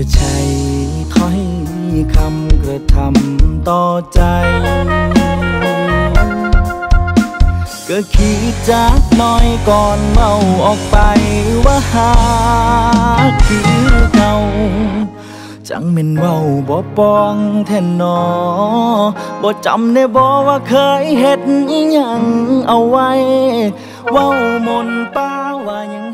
จะใช้ถ้อยคำกระทำต่อใจ ก็คิดจากน้อยก่อนเมาออกไปว่าหาคือเก่าจังเม็นเว้าบ่ปองแท่นนอบ่จำได้บ่ว่าเคยเฮ็ดอิหยังเอาไว้ เว้ามนต์ปายัง